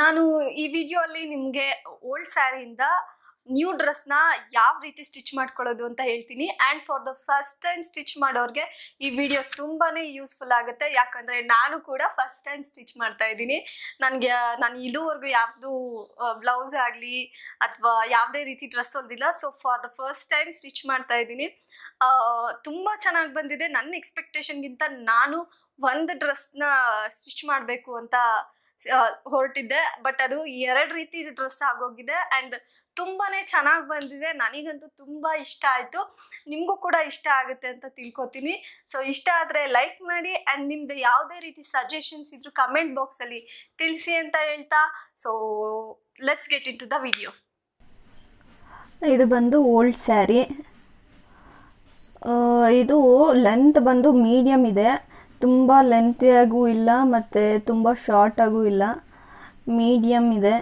ನಾನು ಈ ವಿಡಿಯೋ ಅಲ್ಲಿ ನಿಮಗೆ ಓಲ್ಡ್ ಸ್ಯಾರಿಯಿಂದ ನ್ಯೂ ಡ್ರೆಸ್ನ ಯಾವ ರೀತಿ ಸ್ಟಿಚ್ ಮಾಡ್ಕೊಳ್ಳೋದು ಅಂತ ಹೇಳ್ತೀನಿ. And for the first time stitch ಮಾಡೋರಿಗೆ ಈ ವಿಡಿಯೋ ತುಂಬಾ ಯೂಸ್ಫುಲ್ ಆಗುತ್ತೆ. ಯಾಕಂದರೆ ನಾನು ಕೂಡ ಫಸ್ಟ್ ಟೈಮ್ ಸ್ಟಿಚ್ ಮಾಡ್ತಾ ಇದ್ದೀನಿ. ನನಗೆ, ನಾನು ಇದುವರೆಗೂ ಯಾವುದು ಬ್ಲೌಸ್ ಆಗಲಿ ಅಥವಾ ಯಾವುದೇ ರೀತಿ dress ಹೊಲ್ದಿಲ್ಲ so for the first time stitch ಮಾಡ್ತಾ ಇದ್ದೀನಿ. ತುಂಬ ಚೆನ್ನಾಗಿ ಬಂದಿದೆ. ನನ್ನ ಎಕ್ಸ್ಪೆಕ್ಟೇಷನ್ಗಿಂತ ನಾನು ಒಂದು ಡ್ರೆಸ್ನ ಸ್ಟಿಚ್ ಮಾಡಬೇಕು ಅಂತ ಹೊರಟಿದ್ದೆ. ಬಟ್ ಅದು ಎರಡು ರೀತಿ ಡ್ರೆಸ್ ಆಗೋಗಿದೆ ಆ್ಯಂಡ್ ತುಂಬಾನೇ ಚೆನ್ನಾಗಿ ಬಂದಿದೆ. ನನಗಂತೂ ತುಂಬ ಇಷ್ಟ ಆಯಿತು. ನಿಮಗೂ ಕೂಡ ಇಷ್ಟ ಆಗುತ್ತೆ ಅಂತ ತಿಳ್ಕೊತೀನಿ. ಸೊ ಇಷ್ಟ ಆದರೆ ಲೈಕ್ ಮಾಡಿ ಆ್ಯಂಡ್ ನಿಮ್ದು ಯಾವುದೇ ರೀತಿ ಸಜೆಷನ್ಸ್ ಇದ್ರು ಕಮೆಂಟ್ ಬಾಕ್ಸಲ್ಲಿ ತಿಳಿಸಿ ಅಂತ ಹೇಳ್ತಾ. So let's get into the video ಇದು ಬಂದು ಓಲ್ಡ್ ಸ್ಯಾರಿ ಇದು ಲೆಂತ್ ಬಂದು ಮೀಡಿಯಮ್ ಇದೆ. ತುಂಬ ಲೆಂತಿಯಾಗೂ ಇಲ್ಲ, ಮತ್ತು ತುಂಬ ಶಾರ್ಟಾಗೂ ಇಲ್ಲ. ಮೀಡಿಯಮ್ ಇದೆ.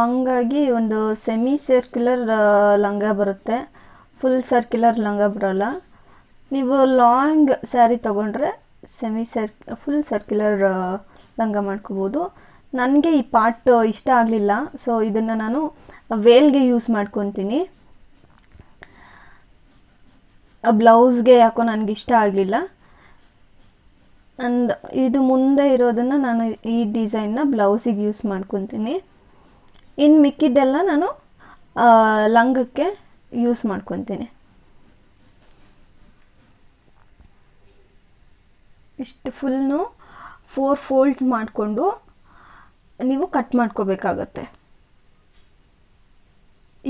ಹಂಗಾಗಿ ಒಂದು ಸೆಮಿ ಸರ್ಕ್ಯುಲರ್ ಲಂಗ ಬರುತ್ತೆ. ಫುಲ್ ಸರ್ಕ್ಯುಲರ್ ಲಂಗ ಬರೋಲ್ಲ. ನೀವು ಲಾಂಗ್ ಸ್ಯಾರಿ ತೊಗೊಂಡ್ರೆ ಸೆಮಿ ಸರ್ಕ್ ಫುಲ್ ಸರ್ಕ್ಯುಲರ್ ಲಂಗ ಮಾಡ್ಕೋಬೋದು. ನನಗೆ ಈ ಪಾರ್ಟ್ ಇಷ್ಟ ಆಗಲಿಲ್ಲ. ಸೊ ಇದನ್ನು ನಾನು ವೇಲ್ಗೆ ಯೂಸ್ ಮಾಡ್ಕೊತೀನಿ. ಬ್ಲೌಸ್ಗೆ ಯಾಕೋ ನನಗೆ ಇಷ್ಟ ಆಗಲಿಲ್ಲ. ಅಂಡ್ ಇದು ಮುಂದೆ ಇರೋದನ್ನು ನಾನು ಈ ಡಿಸೈನ್ನ ಬ್ಲೌಸಿಗೆ ಯೂಸ್ ಮಾಡ್ಕೊತೀನಿ. ಇನ್ನು ಮಿಕ್ಕಿದ್ದೆಲ್ಲ ನಾನು ಲಂಗಕ್ಕೆ ಯೂಸ್ ಮಾಡ್ಕೊತೀನಿ. ಇಷ್ಟು ಫುಲ್ನು ಫೋರ್ ಫೋಲ್ಡ್ಸ್ ಮಾಡಿಕೊಂಡು ನೀವು ಕಟ್ ಮಾಡ್ಕೋಬೇಕಾಗತ್ತೆ.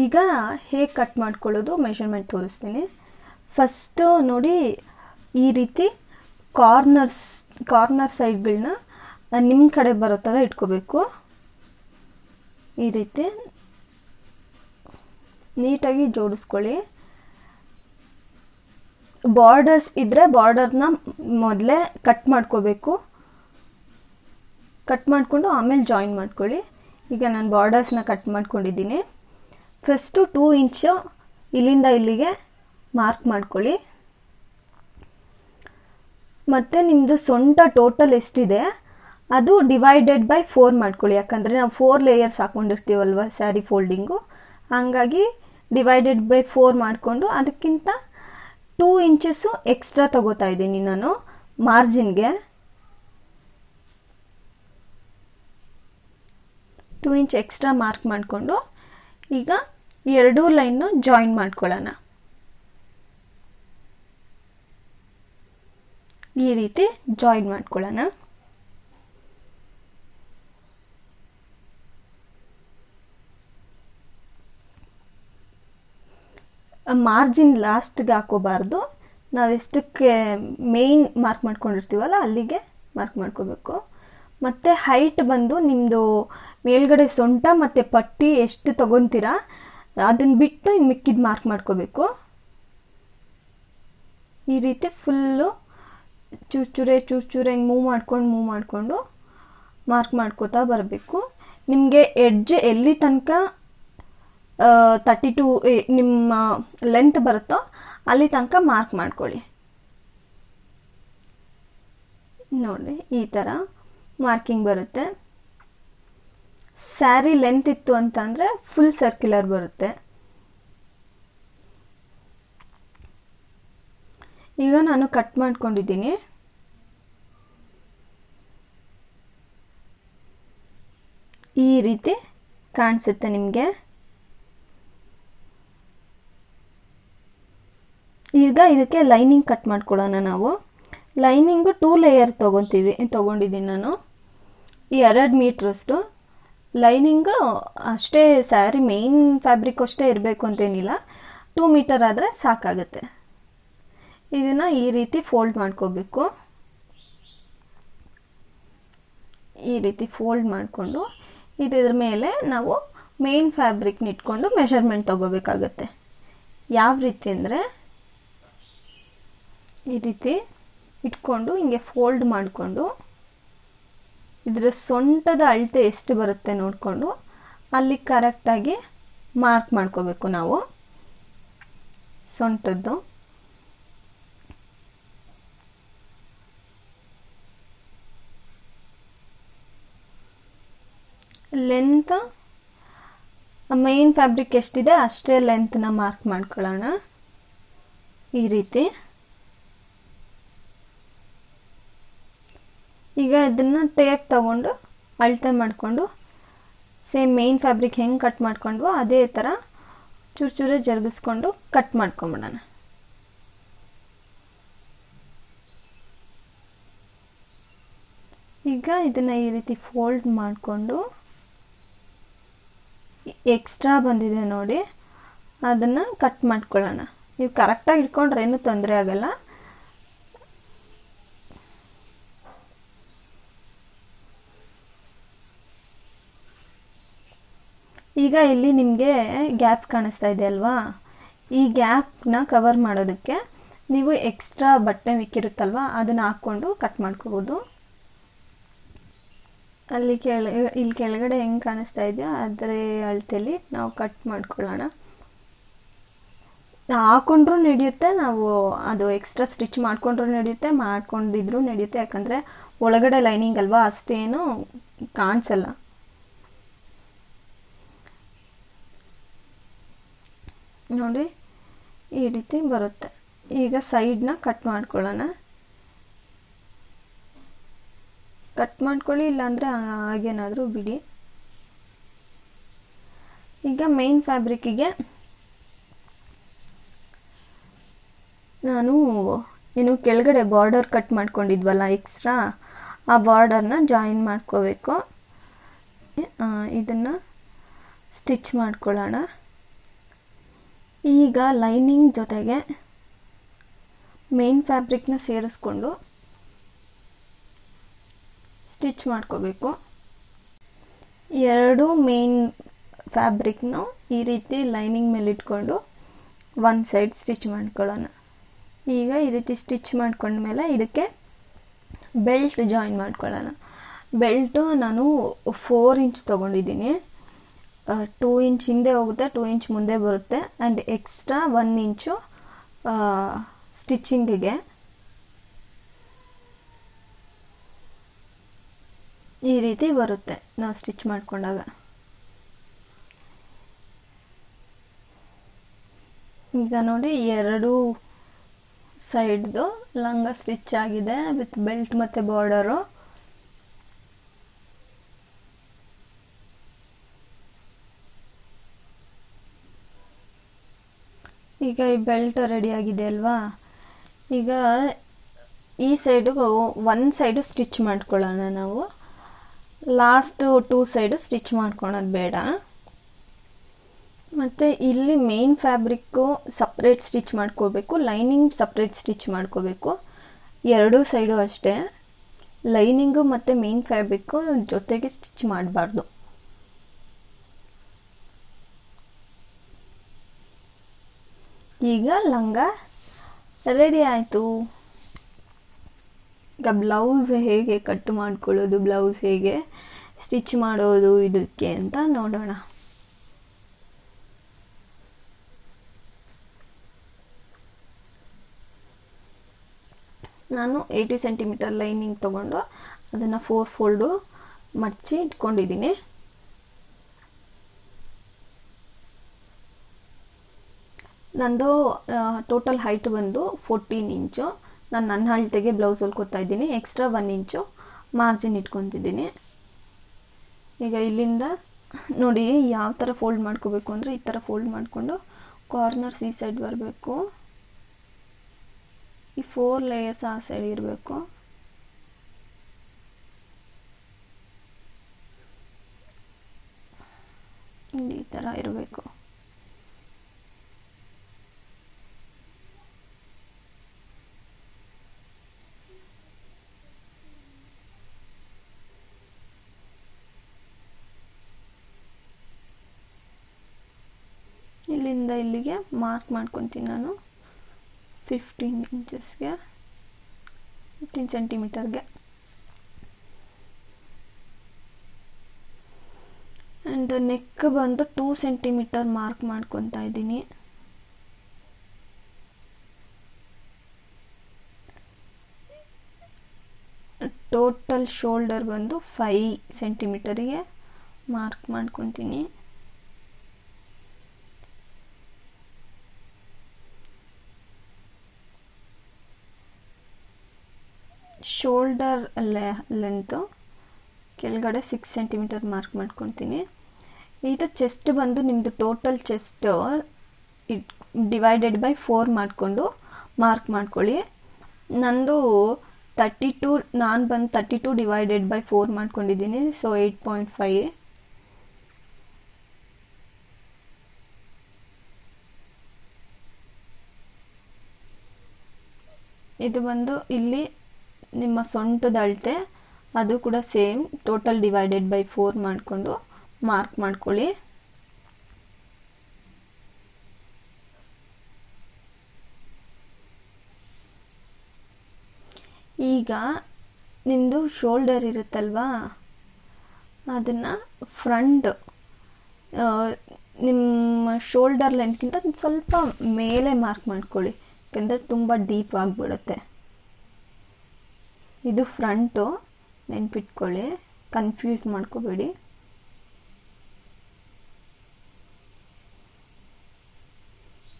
ಈಗ ಹೇಗೆ ಕಟ್ ಮಾಡ್ಕೊಳ್ಳೋದು ಮೆಷರ್ಮೆಂಟ್ ತೋರಿಸ್ತೀನಿ. ಫಸ್ಟು ನೋಡಿ ಈ ರೀತಿ ಕಾರ್ನರ್ಸ್, ಕಾರ್ನರ್ ಸೈಡ್ಗಳನ್ನ ನಿಮ್ಮ ಕಡೆ ಬರೋ ಥರ ಇಟ್ಕೋಬೇಕು. ಈ ರೀತಿ ನೀಟಾಗಿ ಜೋಡಿಸ್ಕೊಳ್ಳಿ. ಬಾರ್ಡರ್ಸ್ ಇದ್ದರೆ ಬಾರ್ಡರ್ನ ಮೊದಲೇ ಕಟ್ ಮಾಡ್ಕೋಬೇಕು. ಕಟ್ ಮಾಡಿಕೊಂಡು ಆಮೇಲೆ ಜಾಯಿನ್ ಮಾಡ್ಕೊಳ್ಳಿ. ಈಗ ನಾನು ಬಾರ್ಡರ್ಸ್ನ ಕಟ್ ಮಾಡ್ಕೊಂಡಿದ್ದೀನಿ. ಫಸ್ಟು ಟೂ ಇಂಚು ಇಲ್ಲಿಂದ ಇಲ್ಲಿಗೆ ಮಾರ್ಕ್ ಮಾಡ್ಕೊಳ್ಳಿ. ಮತ್ತು ನಿಮ್ಮದು ಸೊಂಟ ಟೋಟಲ್ ಎಷ್ಟಿದೆ? ಅದು ಡಿವೈಡೆಡ್ ಬೈ ಫೋರ್ ಮಾಡ್ಕೊಳ್ಳಿ. ಯಾಕಂದರೆ ನಾವು ಫೋರ್ ಲೇಯರ್ಸ್ ಹಾಕ್ಕೊಂಡಿರ್ತೀವಲ್ವ ಸ್ಯಾರಿ ಫೋಲ್ಡಿಂಗು ಹಾಗಾಗಿ ಡಿವೈಡೆಡ್ ಬೈ ಫೋರ್ ಮಾಡಿಕೊಂಡು ಅದಕ್ಕಿಂತ ಟೂ ಇಂಚಸ್ಸು ಎಕ್ಸ್ಟ್ರಾ ತಗೋತಾ ಇದ್ದೀನಿ ನಾನು ಮಾರ್ಜಿನ್ಗೆ ಟೂ ಇಂಚ್ ಎಕ್ಸ್ಟ್ರಾ ಮಾರ್ಕ್ ಮಾಡಿಕೊಂಡು ಈಗ ಎರಡೂ ಲೈನು ಜಾಯಿನ್ ಮಾಡ್ಕೊಳ್ಳೋಣ. ಈ ರೀತಿ ಜಾಯಿನ್ ಮಾಡ್ಕೊಳ್ಳೋಣ. ಮಾರ್ಜಿನ್ ಲಾಸ್ಟ್ಗೆ ಹಾಕೋಬಾರ್ದು ನಾವೆಷ್ಟಕ್ಕೆ ಮೇಯ್ನ್ ಮಾರ್ಕ್ ಮಾಡ್ಕೊಂಡಿರ್ತೀವಲ್ಲ ಅಲ್ಲಿಗೆ ಮಾರ್ಕ್ ಮಾಡ್ಕೋಬೇಕು. ಮತ್ತು ಹೈಟ್ ಬಂದು ನಿಮ್ಮದು ಮೇಲ್ಗಡೆ ಸೊಂಟ ಮತ್ತು ಪಟ್ಟಿ ಎಷ್ಟು ತೊಗೊತೀರಾ ಅದನ್ನು ಬಿಟ್ಟು ಇನ್ನು ಮಿಕ್ಕಿದ ಮಾರ್ಕ್ ಮಾಡ್ಕೋಬೇಕು. ಈ ರೀತಿ ಫುಲ್ಲು ಚೂರು ಚೂರೆ ಚೂರು ಚೂರೆ ಹಿಂಗೆ ಮೂವ್ ಮಾಡ್ಕೊಂಡು, ಮೂವ್ ಮಾಡಿಕೊಂಡು ಮಾರ್ಕ್ ಮಾಡ್ಕೋತಾ ಬರಬೇಕು. ನಿಮಗೆ ಎಡ್ಜ್ ಎಲ್ಲಿ ತನಕ ತರ್ಟಿ ಟು ನಿಮ್ಮ ಲೆಂತ್ ಬರುತ್ತೋ ಅಲ್ಲಿ ತನಕ ಮಾರ್ಕ್ ಮಾಡ್ಕೊಳ್ಳಿ. ನೋಡಿ, ಈ ಥರ ಮಾರ್ಕಿಂಗ್ ಬರುತ್ತೆ. ಸ್ಯಾರಿ ಲೆಂತ್ ಇತ್ತು ಅಂತಂದರೆ ಫುಲ್ ಸರ್ಕ್ಯುಲರ್ ಬರುತ್ತೆ. ಈಗ ನಾನು ಕಟ್ ಮಾಡ್ಕೊಂಡಿದ್ದೀನಿ. ಈ ರೀತಿ ಕಾಣಿಸುತ್ತೆ ನಿಮಗೆ. ಈಗ ಇದಕ್ಕೆ ಲೈನಿಂಗ್ ಕಟ್ ಮಾಡ್ಕೊಳ್ಳೋಣ ನಾವು. ಲೈನಿಂಗು ಟೂ ಲೇಯರ್ ತೊಗೊತೀವಿ, ತೊಗೊಂಡಿದ್ದೀನಿ ನಾನು. ಈ ಎರಡು ಮೀಟ್ರಷ್ಟು. ಲೈನಿಂಗು ಅಷ್ಟೇ ಸ್ಯಾರಿ ಮೇಯ್ನ್ ಫ್ಯಾಬ್ರಿಕ್ ಅಷ್ಟೇ ಇರಬೇಕು ಅಂತೇನಿಲ್ಲ. ಟೂ ಮೀಟರ್ ಆದರೆ ಸಾಕಾಗುತ್ತೆ. ಇದನ್ನು ಈ ರೀತಿ ಫೋಲ್ಡ್ ಮಾಡ್ಕೋಬೇಕು. ಈ ರೀತಿ ಫೋಲ್ಡ್ ಮಾಡಿಕೊಂಡು ಇದ್ರ ಮೇಲೆ ನಾವು ಮೇನ್ ಫ್ಯಾಬ್ರಿಕ್ನ ಇಟ್ಕೊಂಡು ಮೆಷರ್ಮೆಂಟ್ ತೊಗೋಬೇಕಾಗತ್ತೆ. ಯಾವ ರೀತಿ ಅಂದರೆ ಈ ರೀತಿ ಇಟ್ಕೊಂಡು ಹಿಂಗೆ ಫೋಲ್ಡ್ ಮಾಡಿಕೊಂಡು ಇದರ ಸೊಂಟದ ಅಳತೆ ಎಷ್ಟು ಬರುತ್ತೆ ನೋಡಿಕೊಂಡು ಅಲ್ಲಿ ಕರೆಕ್ಟಾಗಿ ಮಾರ್ಕ್ ಮಾಡ್ಕೋಬೇಕು ನಾವು. ಸೊಂಟದ್ದು. ಲೆಂತ್ ಮೈನ್ ಫ್ಯಾಬ್ರಿಕ್ ಎಷ್ಟಿದೆ ಅಷ್ಟೇ ಲೆಂತ್ನ ಮಾರ್ಕ್ ಮಾಡ್ಕೊಳ್ಳೋಣ. ಈ ರೀತಿ. ಈಗ ಇದನ್ನು ಟೇಪ್ ತಗೊಂಡು, ಅಳತೆ ಮಾಡಿಕೊಂಡು ಸೇಮ್ ಮೇನ್ ಫ್ಯಾಬ್ರಿಕ್ ಹೆಂಗೆ ಕಟ್ ಮಾಡ್ಕೊಂಡ್ವೋ ಅದೇ ಥರ ಚೂರು ಚೂರೇ ಜರುಗಿಸ್ಕೊಂಡು ಕಟ್ ಮಾಡ್ಕೊಂಬಿಡೋಣ. ಈಗ ಇದನ್ನು ಈ ರೀತಿ ಫೋಲ್ಡ್ ಮಾಡಿಕೊಂಡು ಎಕ್ಸ್ಟ್ರಾ ಬಂದಿದೆ ನೋಡಿ. ಅದನ್ನು ಕಟ್ ಮಾಡ್ಕೊಳ್ಳೋಣ. ನೀವು ಕರೆಕ್ಟಾಗಿ ಇಟ್ಕೊಂಡ್ರೆ ಏನೂ ತೊಂದರೆ ಆಗಲ್ಲ. ಈಗ ಇಲ್ಲಿ ನಿಮಗೆ ಗ್ಯಾಪ್ ಕಾಣಿಸ್ತಾ ಇದೆ ಅಲ್ವಾ? ಈ ಗ್ಯಾಪ್ನ ಕವರ್ ಮಾಡೋದಕ್ಕೆ ನೀವು ಎಕ್ಸ್ಟ್ರಾ ಬಟ್ಟೆ ಮಿಕ್ಕಿರುತ್ತಲ್ವ ಅದನ್ನು ಹಾಕ್ಕೊಂಡು ಕಟ್ ಮಾಡ್ಕೋಬೋದು. ಅಲ್ಲಿ ಕೆಳ ಇಲ್ಲಿ ಕೆಳಗಡೆ ಹೆಂಗೆ ಕಾಣಿಸ್ತಾ ಇದೆಯೋ ಅದರ ಅಳತೆಯಲ್ಲಿ ನಾವು ಕಟ್ ಮಾಡ್ಕೊಳ್ಳೋಣ. ಹಾಕೊಂಡ್ರೂ ನಡೆಯುತ್ತೆ, ನಾವು ಅದು ಎಕ್ಸ್ಟ್ರಾ ಸ್ಟಿಚ್ ಮಾಡಿಕೊಂಡ್ರೂ ನಡೆಯುತ್ತೆ ಮಾಡ್ಕೊಂಡಿದ್ರೂ ನಡೆಯುತ್ತೆ, ಯಾಕಂದರೆ ಒಳಗಡೆ ಲೈನಿಂಗ್ ಅಲ್ವಾ ಅಷ್ಟೇನು ಕಾಣಿಸಲ್ಲ. ನೋಡಿ, ಈ ರೀತಿ ಬರುತ್ತೆ. ಈಗ ಸೈಡ್ನ ಕಟ್ ಮಾಡ್ಕೊಳ್ಳೋಣ. ಕಟ್ ಮಾಡ್ಕೊಳ್ಳಿ, ಇಲ್ಲಾಂದರೆ ಹಾಗೇನಾದರೂ ಬಿಡಿ. ಈಗ ಮೇನ್ ಫ್ಯಾಬ್ರಿಕ್ಕಿಗೆ ನಾನು ಏನು ಕೆಳಗಡೆ ಬಾರ್ಡರ್ ಕಟ್ ಮಾಡ್ಕೊಂಡಿದ್ವಲ್ಲ ಎಕ್ಸ್ಟ್ರಾ ಆ ಬಾರ್ಡರ್ನ ಜಾಯಿನ್ ಮಾಡ್ಕೋಬೇಕು. ಇದನ್ನು ಸ್ಟಿಚ್ ಮಾಡ್ಕೊಳ್ಳೋಣ. ಈಗ ಲೈನಿಂಗ್ ಜೊತೆಗೆ ಮೇನ್ ಫ್ಯಾಬ್ರಿಕ್ನ ಸೇರಿಸ್ಕೊಂಡು ಸ್ಟಿಚ್ ಮಾಡ್ಕೋಬೇಕು. ಎರಡು ಮೇನ್ ಫ್ಯಾಬ್ರಿಕ್ನ ಈ ರೀತಿ ಲೈನಿಂಗ್ ಮೇಲೆ ಇಟ್ಕೊಂಡು ಒಂದು ಸೈಡ್ ಸ್ಟಿಚ್ ಮಾಡ್ಕೊಳ್ಳೋಣ. ಈಗ ಈ ರೀತಿ ಸ್ಟಿಚ್ ಮಾಡ್ಕೊಂಡ್ಮೇಲೆ ಇದಕ್ಕೆ ಬೆಲ್ಟ್ ಜಾಯಿನ್ ಮಾಡ್ಕೊಳ್ಳೋಣ. ಬೆಲ್ಟು ನಾನು ಫೋರ್ ಇಂಚ್ ತೊಗೊಂಡಿದ್ದೀನಿ. ಟೂ ಇಂಚ್ ಹಿಂದೆ ಹೋಗುತ್ತೆ ಟೂ ಇಂಚ್ ಮುಂದೆ ಬರುತ್ತೆ. ಆ್ಯಂಡ್ ಎಕ್ಸ್ಟ್ರಾ ಒನ್ ಇಂಚು ಸ್ಟಿಚ್ಚಿಂಗಿಗೆ ಈ ರೀತಿ ಬರುತ್ತೆ ನಾವು ಸ್ಟಿಚ್ ಮಾಡಿಕೊಂಡಾಗ. ಈಗ ನೋಡಿ ಎರಡು ಸೈಡ್ದು ಲಂಗ ಸ್ಟಿಚ್ ಆಗಿದೆ ವಿತ್ ಬೆಲ್ಟ್ ಮತ್ತು ಬಾರ್ಡರು. ಈಗ ಈ ಬೆಲ್ಟ್ ರೆಡಿ ಆಗಿದೆ ಅಲ್ವಾ? ಈಗ ಈ ಸೈಡು ಒಂದು ಸೈಡು ಸ್ಟಿಚ್ ಮಾಡ್ಕೊಳ್ಳೋಣ ನಾವು. ಲಾಸ್ಟು ಟೂ ಸೈಡು ಸ್ಟಿಚ್ ಮಾಡ್ಕೊಳೋದು ಬೇಡ. ಮತ್ತು ಇಲ್ಲಿ ಮೇನ್ ಫ್ಯಾಬ್ರಿಕ್ಕು ಸಪ್ರೇಟ್ ಸ್ಟಿಚ್ ಮಾಡ್ಕೋಬೇಕು, ಲೈನಿಂಗ್ ಸಪ್ರೇಟ್ ಸ್ಟಿಚ್ ಮಾಡ್ಕೋಬೇಕು. ಎರಡೂ ಸೈಡು ಅಷ್ಟೇ. ಲೈನಿಂಗು ಮತ್ತು ಮೇನ್ ಫ್ಯಾಬ್ರಿಕ್ಕು ಜೊತೆಗೆ ಸ್ಟಿಚ್ ಮಾಡಬಾರ್ದು. ಈಗ ಲಂಗ ರೆಡಿ ಆಯಿತು. ಈಗ ಬ್ಲೌಸ್ ಹೇಗೆ ಕಟ್ ಮಾಡ್ಕೊಳ್ಳೋದು, ಬ್ಲೌಸ್ ಹೇಗೆ ಸ್ಟಿಚ್ ಮಾಡೋದು ಇದಕ್ಕೆ ಅಂತ ನೋಡೋಣ. ನಾನು ಏಯ್ಟಿ ಸೆಂಟಿಮೀಟರ್ ಲೈನಿಂಗ್ ತೊಗೊಂಡು ಅದನ್ನು ಫೋರ್ ಫೋಲ್ಡು ಮಡಚಿ ಇಟ್ಕೊಂಡಿದ್ದೀನಿ. ನಂದು ಟೋಟಲ್ ಹೈಟ್ ಬಂದು ಫೋರ್ಟೀನ್ ಇಂಚು. ನಾನು ನನ್ನ ಅಳತೆಗೆ ಬ್ಲೌಸ್ ಹೊಲ್ಕೊತಾ ಇದ್ದೀನಿ ಎಕ್ಸ್ಟ್ರಾ ಒನ್ ಇಂಚು ಮಾರ್ಜಿನ್ ಇಟ್ಕೊತಿದ್ದೀನಿ. ಈಗ ಇಲ್ಲಿಂದ ನೋಡಿ ಯಾವ ಥರ ಫೋಲ್ಡ್ ಮಾಡ್ಕೋಬೇಕು ಅಂದರೆ ಈ ಥರ ಫೋಲ್ಡ್ ಮಾಡಿಕೊಂಡು ಕಾರ್ನರ್ಸ್ ಈ ಸೈಡ್ ಬರಬೇಕು. ಈ ಫೋರ್ ಲೇಯರ್ಸ್ ಆ ಸೈಡ್ ಇರಬೇಕು. ಈ ಥರ ಇರಬೇಕು. ಇಲ್ಲಿಂದ ಇಲ್ಲಿಗೆ ಮಾರ್ಕ್ ಮಾಡ್ಕೊತೀನಿ ನಾನು. ಫಿಫ್ಟೀನ್ ಇಂಚಸ್ಗೆ ಫಿಫ್ಟೀನ್ ಸೆಂಟಿಮೀಟರ್ಗೆ ಆ್ಯಂಡ್ ನೆಕ್ ಬಂದು ಟೂ ಸೆಂಟಿಮೀಟರ್ ಮಾರ್ಕ್ ಮಾಡ್ಕೊತಾ ಇದ್ದೀನಿ. ಟೋಟಲ್ ಶೋಲ್ಡರ್ ಬಂದು ಫೈ ಸೆಂಟಿಮೀಟರಿಗೆ ಮಾರ್ಕ್ ಮಾಡ್ಕೊತೀನಿ. ಶೋಲ್ಡರ್ ಲೆಂತು ಕೆಳಗಡೆ ಸಿಕ್ಸ್ ಸೆಂಟಿಮೀಟರ್ ಮಾರ್ಕ್ ಮಾಡ್ಕೊತೀನಿ. ಇದು ಚೆಸ್ಟ್ ಬಂದು ನಿಮ್ಮದು total chest divided by four ಮಾಡಿಕೊಂಡು ಮಾರ್ಕ್ ಮಾಡ್ಕೊಳ್ಳಿ. ನಂದು ತರ್ಟಿ ಟು ನಾನು ಬಂದು thirty two divided by four ಮಾಡ್ಕೊಂಡಿದ್ದೀನಿ ಸೊ ಏಯ್ಟ್ ಪಾಯಿಂಟ್ ಫೈ ಇದು ಬಂದು ಇಲ್ಲಿ ನಿಮ್ಮ ಸೊಂಟದ ಅಳತೆ, ಅದು ಕೂಡ same. Total divided by four ಮಾಡಿಕೊಂಡು ಮಾರ್ಕ್ ಮಾಡ್ಕೊಳ್ಳಿ. ಈಗ ನಿಮ್ಮದು ಶೋಲ್ಡರ್ ಇರುತ್ತಲ್ವಾ? ಅದನ್ನು ಫ್ರಂಟ್ ನಿಮ್ಮ ಶೋಲ್ಡರ್ ಲೆಂತ್ಗಿಂತ ಸ್ವಲ್ಪ ಮೇಲೆ ಮಾರ್ಕ್ ಮಾಡ್ಕೊಳ್ಳಿ. ಯಾಕೆಂದರೆ ತುಂಬ ಡೀಪ್ ಆಗಿಬಿಡುತ್ತೆ. ಇದು ಫ್ರಂಟು, ನೆನ್ಪಿಟ್ಕೊಳ್ಳಿ ಕನ್ಫ್ಯೂಸ್ ಮಾಡ್ಕೋಬೇಡಿ.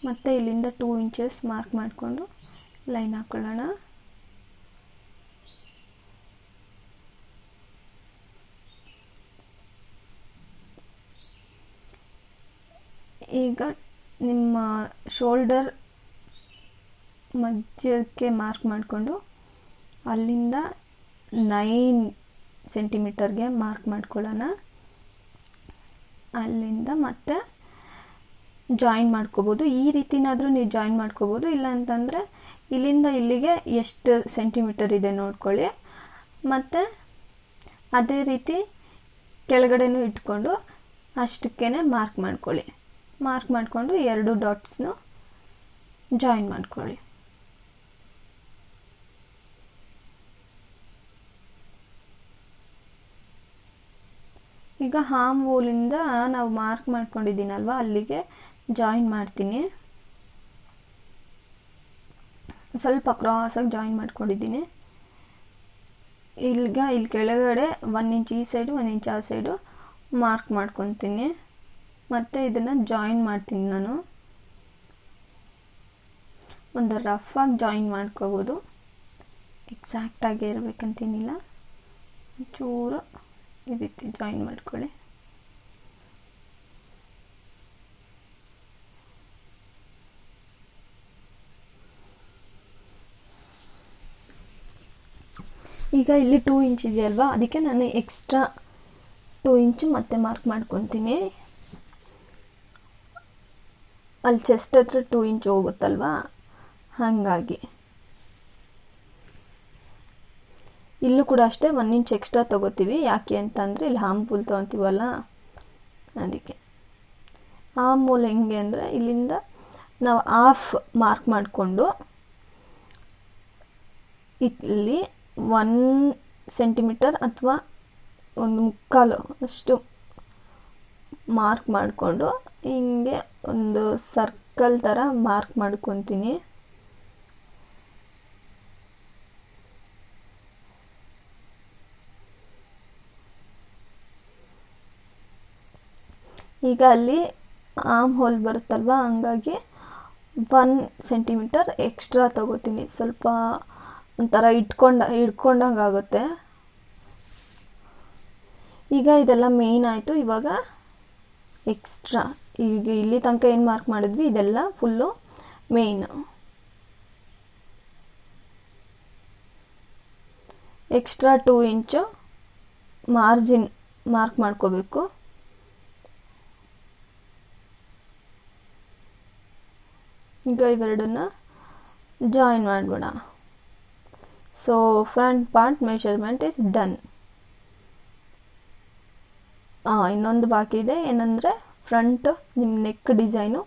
ಮತ್ತು ಇಲ್ಲಿಂದ ಟೂ ಇಂಚಸ್ ಮಾರ್ಕ್ ಮಾಡಿಕೊಂಡು ಲೈನ್ ಹಾಕ್ಕೊಳ್ಳೋಣ ಈಗ ನಿಮ್ಮ ಶೋಲ್ಡರ್ ಮಧ್ಯಕ್ಕೆ ಮಾರ್ಕ್ ಮಾಡಿಕೊಂಡು ಅಲ್ಲಿಂದ ನೈನ್ ಸೆಂಟಿಮೀಟರ್ಗೆ ಮಾರ್ಕ್ ಮಾಡ್ಕೊಳ್ಳೋಣ. ಅಲ್ಲಿಂದ ಮತ್ತೆ ಜಾಯಿನ್ ಮಾಡ್ಕೋಬೋದು. ಈ ರೀತಿನಾದರೂ ನೀವು ಜಾಯಿನ್ ಮಾಡ್ಕೋಬೋದು. ಇಲ್ಲ ಅಂತಂದರೆ ಇಲ್ಲಿಂದ ಇಲ್ಲಿಗೆ ಎಷ್ಟು ಸೆಂಟಿಮೀಟರ್ ಇದೆ ನೋಡ್ಕೊಳ್ಳಿ. ಮತ್ತು ಅದೇ ರೀತಿ ಕೆಳಗಡೆನೂ ಇಟ್ಕೊಂಡು ಅಷ್ಟಕ್ಕೇ ಮಾರ್ಕ್ ಮಾಡ್ಕೊಳ್ಳಿ. ಮಾರ್ಕ್ ಮಾಡಿಕೊಂಡು ಎರಡು ಡಾಟ್ಸ್ನು ಜಾಯಿನ್ ಮಾಡ್ಕೊಳ್ಳಿ. ಈಗ ಹಾಮ್ ವೂಲಿಂದ ನಾವು ಮಾರ್ಕ್ ಮಾಡ್ಕೊಂಡಿದ್ದೀನಲ್ವ? ಅಲ್ಲಿಗೆ ಜಾಯಿನ್ ಮಾಡ್ತೀನಿ. ಸ್ವಲ್ಪ ಕ್ರಾಸಾಗಿ ಜಾಯಿನ್ ಮಾಡ್ಕೊಂಡಿದ್ದೀನಿ. ಇಲ್ಲಿಗ ಇಲ್ಲಿ ಕೆಳಗಡೆ ಒನ್ ಇಂಚ್ ಈ ಸೈಡು, ಒನ್ ಇಂಚ್ ಆ ಸೈಡು ಮಾರ್ಕ್ ಮಾಡ್ಕೊತೀನಿ. ಮತ್ತು ಇದನ್ನು ಜಾಯಿನ್ ಮಾಡ್ತೀನಿ ನಾನು. ಒಂದು ರಫಾಗಿ ಜಾಯಿನ್ ಮಾಡ್ಕೋಬೋದು. ಎಕ್ಸಾಕ್ಟಾಗಿ ಇರಬೇಕಂತೇನಿಲ್ಲ. ಚೂರು ಈ ರೀತಿ ಜಾಯಿನ್ ಮಾಡ್ಕೊಳ್ಳಿ. ಈಗ ಇಲ್ಲಿ ಟೂ ಇಂಚ್ ಇದೆಯಲ್ವಾ ಅದಕ್ಕೆ ನಾನು ಎಕ್ಸ್ಟ್ರಾ ಟೂ ಇಂಚು ಮತ್ತೆ ಮಾರ್ಕ್ ಮಾಡ್ಕೊತೀನಿ. ಅಲ್ಲಿ ಚೆಸ್ಟ್ ಹತ್ರ ಟೂ ಇಂಚ್ ಹೋಗುತ್ತಲ್ವಾ? ಹಾಗಾಗಿ. ಇಲ್ಲೂ ಕೂಡ ಅಷ್ಟೇ ಒನ್ ಇಂಚ್ ಎಕ್ಸ್ಟ್ರಾ ತೊಗೋತೀವಿ. ಯಾಕೆ ಅಂತಂದರೆ ಇಲ್ಲಿ ಹಾಂಪುಲ್ ತೊಗೊತೀವಲ್ಲ? ಅದಕ್ಕೆ. ಆ ಮೂಲ ಹೆಂಗೆ ಅಂದರೆ ಇಲ್ಲಿಂದ ನಾವು ಆಫ್ ಮಾರ್ಕ್ ಮಾಡಿಕೊಂಡು ಇಲ್ಲಿ ಒನ್ ಸೆಂಟಿಮೀಟರ್ ಅಥವಾ ಒಂದು ಮುಕ್ಕಾಲು ಅಷ್ಟು ಮಾರ್ಕ್ ಮಾಡಿಕೊಂಡು ಹಿಂಗೆ ಒಂದು ಸರ್ಕಲ್ ಥರ ಮಾರ್ಕ್ ಮಾಡ್ಕೊತೀನಿ. ಈಗ ಅಲ್ಲಿ ಆಮ್ ಹೋಲ್ ಬರುತ್ತಲ್ವ? ಹಂಗಾಗಿ ಒನ್ ಸೆಂಟಿಮೀಟರ್ ಎಕ್ಸ್ಟ್ರಾ ತಗೋತೀನಿ. ಸ್ವಲ್ಪ ಒಂಥರ ಇಟ್ಕೊಂಡ, ಹಿಡ್ಕೊಂಡಂಗೆ ಆಗುತ್ತೆ. ಈಗ ಇದೆಲ್ಲ ಮೇಯ್ನ್ ಆಯಿತು. ಇವಾಗ ಎಕ್ಸ್ಟ್ರಾ ಈಗ ಇಲ್ಲಿ ತನಕ ಏನು ಮಾರ್ಕ್ ಮಾಡಿದ್ವಿ? ಇದೆಲ್ಲ full main extra two inch margin mark ಮಾಡ್ಕೋಬೇಕು. ಈಗ ಇವೆರಡನ್ನು join ಮಾಡಿಬಿಡ. So front part measurement is done ಹಾಂ ಇನ್ನೊಂದು ಬಾಕಿ ಇದೆ. ಏನಂದರೆ ಫ್ರಂಟ್ ನಿಮ್ಮ ನೆಕ್ ಡಿಸೈನು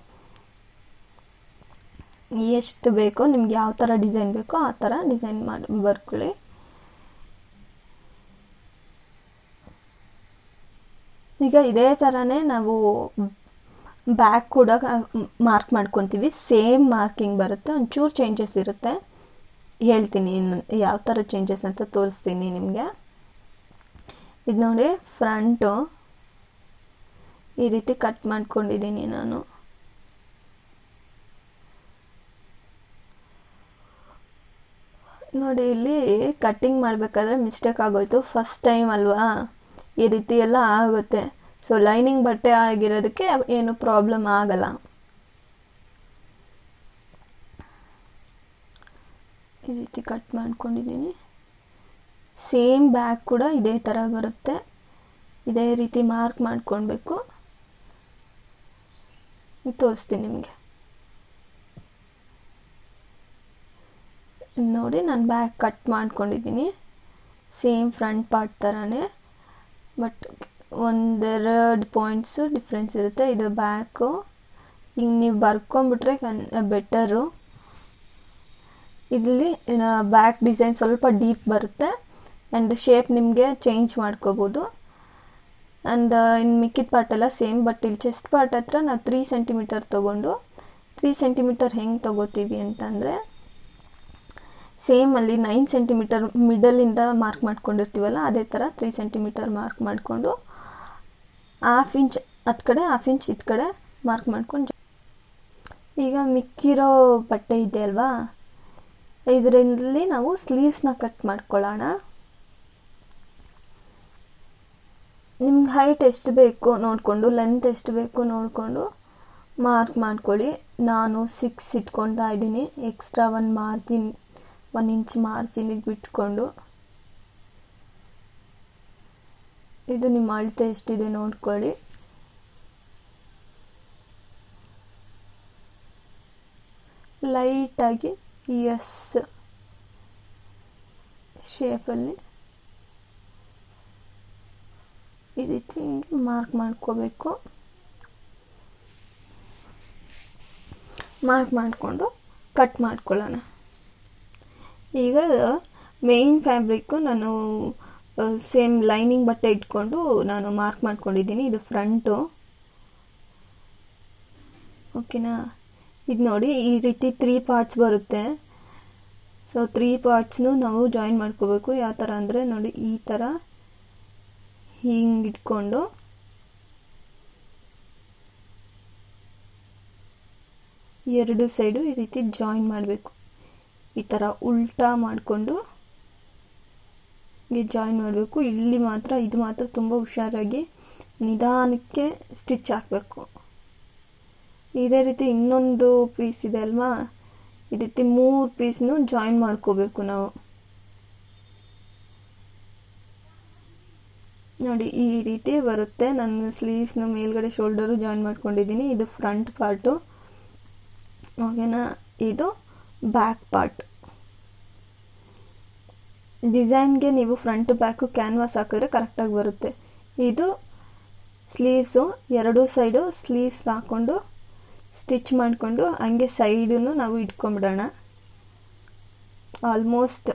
ಎಷ್ಟು ಬೇಕೋ, ನಿಮ್ಗೆ ಯಾವ ಥರ ಡಿಸೈನ್ ಬೇಕೋ ಆ ಥರ ಡಿಸೈನ್ ಮಾಡಿ, ಬರ್ಕೊಳ್ಳಿ. ಈಗ ಇದೇ ಥರನೇ ನಾವು ಬ್ಯಾಕ್ ಕೂಡ ಮಾರ್ಕ್ ಮಾಡ್ಕೊತೀವಿ. ಸೇಮ್ ಮಾರ್ಕಿಂಗ್ ಬರುತ್ತೆ, ಒಂಚೂರು ಚೇಂಜಸ್ ಇರುತ್ತೆ. ಹೇಳ್ತೀನಿ ಯಾವ ಥರ ಚೇಂಜಸ್ ಅಂತ ತೋರಿಸ್ತೀನಿ ನಿಮಗೆ. ಇದು ನೋಡಿ ಫ್ರಂಟು ಈ ರೀತಿ ಕಟ್ ಮಾಡ್ಕೊಂಡಿದ್ದೀನಿ ನಾನು. ನೋಡಿ, ಇಲ್ಲಿ ಕಟ್ಟಿಂಗ್ ಮಾಡಬೇಕಾದ್ರೆ ಮಿಸ್ಟೇಕ್ ಆಗೋಯ್ತು. ಫಸ್ಟ್ ಟೈಮ್ ಅಲ್ವಾ? ಈ ರೀತಿ ಎಲ್ಲ ಆಗುತ್ತೆ. ಸೊ ಲೈನಿಂಗ್ ಬಟ್ಟೆ ಆಗಿರೋದಕ್ಕೆ ಏನು ಪ್ರಾಬ್ಲಮ್ ಆಗಲ್ಲ. ಈ ರೀತಿ ಕಟ್ ಮಾಡ್ಕೊಂಡಿದ್ದೀನಿ. ಸೇಮ್ ಬ್ಯಾಗ್ ಕೂಡ ಇದೇ ಥರ ಬರುತ್ತೆ. ಇದೇ ರೀತಿ ಮಾರ್ಕ್ ಮಾಡ್ಕೊಳ್ಬೇಕು. ತೋರಿಸ್ತೀನಿ ನಿಮಗೆ. ನೋಡಿ ನಾನು ಬ್ಯಾಗ್ ಕಟ್ ಮಾಡ್ಕೊಂಡಿದ್ದೀನಿ. ಸೇಮ್ ಫ್ರಂಟ್ ಪಾರ್ಟ್ ಥರನೇ ಬಟ್ ಒಂದೆರಡು ಪಾಯಿಂಟ್ಸು ಡಿಫ್ರೆನ್ಸ್ ಇರುತ್ತೆ. ಇದು ಬ್ಯಾಕು ಈಗ ನೀವು ಬರ್ಕೊಂಬಿಟ್ರೆ ಕನ್ ಬೆಟರು ಇಲ್ಲಿ ಬ್ಯಾಕ್ ಡಿಸೈನ್ ಸ್ವಲ್ಪ ಡೀಪ್ ಬರುತ್ತೆ. ಆ್ಯಂಡ್ ಶೇಪ್ ನಿಮಗೆ ಚೇಂಜ್ ಮಾಡ್ಕೋಬೋದು. ಆ್ಯಂಡ್ ಇನ್ನು ಮಿಕ್ಕಿದ ಪಾರ್ಟ್ ಎಲ್ಲ ಸೇಮ್ ಬಟ್ ಇಲ್ಲಿ ಚೆಸ್ಟ್ ಪಾರ್ಟ್ ಹತ್ರ ನಾವು ತ್ರೀ ಸೆಂಟಿಮೀಟರ್ ತೊಗೊಂಡು ತ್ರೀ ಸೆಂಟಿಮೀಟರ್ ಹೆಂಗೆ ತೊಗೋತೀವಿ ಅಂತಂದರೆ ಸೇಮ್ ಅಲ್ಲಿ ನೈನ್ ಸೆಂಟಿಮೀಟರ್ ಮಿಡಲಿಂದ ಮಾರ್ಕ್ ಮಾಡ್ಕೊಂಡಿರ್ತೀವಲ್ಲ, ಅದೇ ಥರ ತ್ರೀ ಸೆಂಟಿಮೀಟರ್ ಮಾರ್ಕ್ ಮಾಡಿಕೊಂಡು ಹಾಫ್ ಇಂಚ್ ಹತ್ತು ಕಡೆ ಹಾಫ್ ಇಂಚ್ ಇದು ಕಡೆ ಮಾರ್ಕ್ ಮಾಡ್ಕೊಂಡು ಈಗ ಮಿಕ್ಕಿರೋ ಬಟ್ಟೆ ಇದೆ ಅಲ್ವಾ? ಇದರಲ್ಲಿ ನಾವು ಸ್ಲೀವ್ಸ್ನ ಕಟ್ ಮಾಡ್ಕೊಳ್ಳೋಣ. ನಿಮ್ಗೆ ಹೈಟ್ ಎಷ್ಟು ಬೇಕು ನೋಡಿಕೊಂಡು ಲೆಂತ್ ಎಷ್ಟು ಬೇಕು ನೋಡಿಕೊಂಡು ಮಾರ್ಕ್ ಮಾಡ್ಕೊಳ್ಳಿ. ನಾನು ಸಿಕ್ಸ್ ಇಟ್ಕೊತಾ ಇದ್ದೀನಿ ಎಕ್ಸ್ಟ್ರಾ ಒಂದು ಮಾರ್ಜಿನ್ ಒನ್ ಇಂಚ್ ಮಾರ್ಜಿನಿಗೆ ಬಿಟ್ಕೊಂಡು. ಇದು ನಿಮ್ಮ ಅಳತೆ ಎಷ್ಟಿದೆ ನೋಡ್ಕೊಳ್ಳಿ. ಲೈಟಾಗಿ ಎಸ್ ಶೇಪಲ್ಲಿ. ಈ ರೀತಿ ಹಿಂಗೆ ಮಾರ್ಕ್ ಮಾಡ್ಕೋಬೇಕು. ಮಾರ್ಕ್ ಮಾಡಿಕೊಂಡು ಕಟ್ ಮಾಡ್ಕೊಳ್ಳೋಣ. ಈಗ ಮೇನ್ ಫ್ಯಾಬ್ರಿಕ್ಕು ನಾನು ಸೇಮ್ ಲೈನಿಂಗ್ ಬಟ್ಟೆ ಇಟ್ಕೊಂಡು ನಾನು ಮಾರ್ಕ್ ಮಾಡ್ಕೊಂಡಿದ್ದೀನಿ. ಇದು ಫ್ರಂಟು ಓಕೆನಾ ಇದು ನೋಡಿ, ಈ ರೀತಿ ತ್ರೀ ಪಾರ್ಟ್ಸ್ ಬರುತ್ತೆ. ಸೊ ತ್ರೀ ಪಾರ್ಟ್ಸ್ನು ನಾವು ಜಾಯಿನ್ ಮಾಡ್ಕೋಬೇಕು. ಯಾವ ಥರ ಅಂದರೆ ನೋಡಿ, ಈ ಥರ ಹಿಂಗೆ ಇಟ್ಕೊಂಡು. ಎರಡು ಸೈಡು ಈ ರೀತಿ ಜಾಯಿನ್ ಮಾಡಬೇಕು. ಈ ಥರ ಉಲ್ಟಾ ಮಾಡಿಕೊಂಡು ಹೀಗೆ ಜಾಯಿನ್ ಮಾಡಬೇಕು. ಇಲ್ಲಿ ಮಾತ್ರ, ಇದು ಮಾತ್ರ ತುಂಬ ಹುಷಾರಾಗಿ ನಿಧಾನಕ್ಕೆ ಸ್ಟಿಚ್ ಹಾಕಬೇಕು. ಇದೇ ರೀತಿ ಇನ್ನೊಂದು ಪೀಸ್ ಇದೆ ಅಲ್ವಾ? ಈ ರೀತಿ ಮೂರು ಪೀಸ್ನು ಜಾಯಿನ್ ಮಾಡ್ಕೋಬೇಕು ನಾವು. ನೋಡಿ, ಈ ರೀತಿ ಬರುತ್ತೆ. ನನ್ನ ಸ್ಲೀವ್ಸ್ನ ಮೇಲ್ಗಡೆ ಶೋಲ್ಡರು ಜಾಯಿನ್ ಮಾಡ್ಕೊಂಡಿದ್ದೀನಿ. ಇದು ಫ್ರಂಟ್ ಪಾರ್ಟು ಓಕೆನಾ? ಇದು ಬ್ಯಾಕ್ ಪಾರ್ಟ್ ಡಿಸೈನ್ಗೆ ನೀವು ಫ್ರಂಟ್ ಬ್ಯಾಕು ಕ್ಯಾನ್ವಾಸ್ ಹಾಕಿದ್ರೆ ಕರೆಕ್ಟಾಗಿ ಬರುತ್ತೆ. ಇದು ಸ್ಲೀವ್ಸು, ಎರಡೂ ಸೈಡು ಸ್ಲೀವ್ಸ್ ಹಾಕ್ಕೊಂಡು ಸ್ಟಿಚ್ ಮಾಡಿಕೊಂಡು ಹಂಗೆ ಸೈಡನ್ನು ನಾವು ಇಟ್ಕೊಂಬಿಡೋಣ. ಆಲ್ಮೋಸ್ಟ್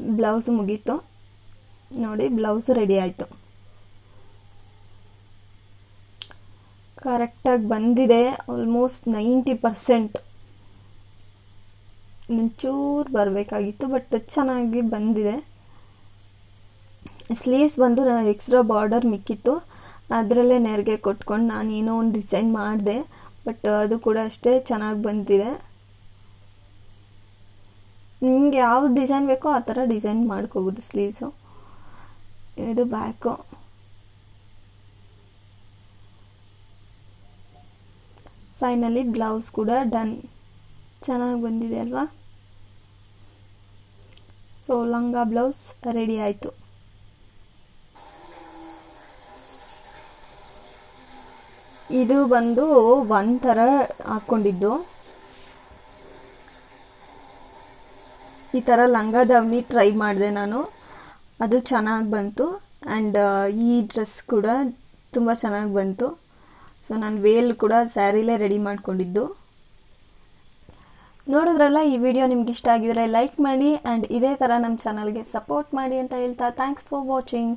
ಬ್ಲೌಸ್ ಮುಗೀತು. ನೋಡಿ, ಬ್ಲೌಸ್ ರೆಡಿ ಆಯಿತು. ಕರೆಕ್ಟಾಗಿ ಬಂದಿದೆ, ಆಲ್ಮೋಸ್ಟ್ ನೈಂಟಿ ಪರ್ಸೆಂಟ್. ಒಂಚೂರು ಬರಬೇಕಾಗಿತ್ತು ಬಟ್ ಚೆನ್ನಾಗಿ ಬಂದಿದೆ. ಸ್ಲೀವ್ಸ್ ಬಂದು ಎಕ್ಸ್ಟ್ರಾ ಬಾರ್ಡರ್ ಮಿಕ್ಕಿತ್ತು. ಅದರಲ್ಲೇ ನೆರಿಗೆ ಕೊಟ್ಕೊಂಡು ನಾನು ಏನೋ ಒಂದು ಡಿಸೈನ್ ಮಾಡಿದೆ ಬಟ್ ಅದು ಕೂಡ ಅಷ್ಟೇ ಚೆನ್ನಾಗಿ ಬಂದಿದೆ. ನಿಮಗೆ ಯಾವ ಡಿಸೈನ್ ಬೇಕೋ ಆ ಥರ ಡಿಸೈನ್ ಮಾಡ್ಕೋಬೋದು ಸ್ಲೀವ್ಸು ಇದು ಬ್ಯಾಕು ಫೈನಲಿ ಬ್ಲೌಸ್ ಕೂಡ ಡನ್ ಚೆನ್ನಾಗಿ ಬಂದಿದೆ ಅಲ್ವಾ? ಸೊ ಲಂಗ ಬ್ಲೌಸ್ ರೆಡಿ ಆಯಿತು. ಇದು ಬಂದು ಒಂಥರ ಹಾಕ್ಕೊಂಡಿದ್ದು ಈ ಥರ ಲಂಗ ದಾವಣಿ ಟ್ರೈ ಮಾಡಿದೆ ನಾನು. ಅದು ಚೆನ್ನಾಗಿ ಬಂತು. ಆ್ಯಂಡ್ ಈ ಡ್ರೆಸ್ ಕೂಡ ತುಂಬ ಚೆನ್ನಾಗಿ ಬಂತು. ಸೊ ನಾನು ವೇಲ್ ಕೂಡ ಸ್ಯಾರಿಲೇ ರೆಡಿ ಮಾಡ್ಕೊಂಡಿದ್ದು. ನೋಡಿದ್ರಲ್ಲ, ಈ ವಿಡಿಯೋ ನಿಮ್ಗೆ ಇಷ್ಟ ಆಗಿದ್ರೆ ಲೈಕ್ ಮಾಡಿ ಆ್ಯಂಡ್ ಇದೇ ಥರ ನಮ್ಮ ಚಾನಲ್ಗೆ ಸಪೋರ್ಟ್ ಮಾಡಿ ಅಂತ ಹೇಳ್ತಾ ಥ್ಯಾಂಕ್ಸ್ ಫಾರ್ ವಾಚಿಂಗ್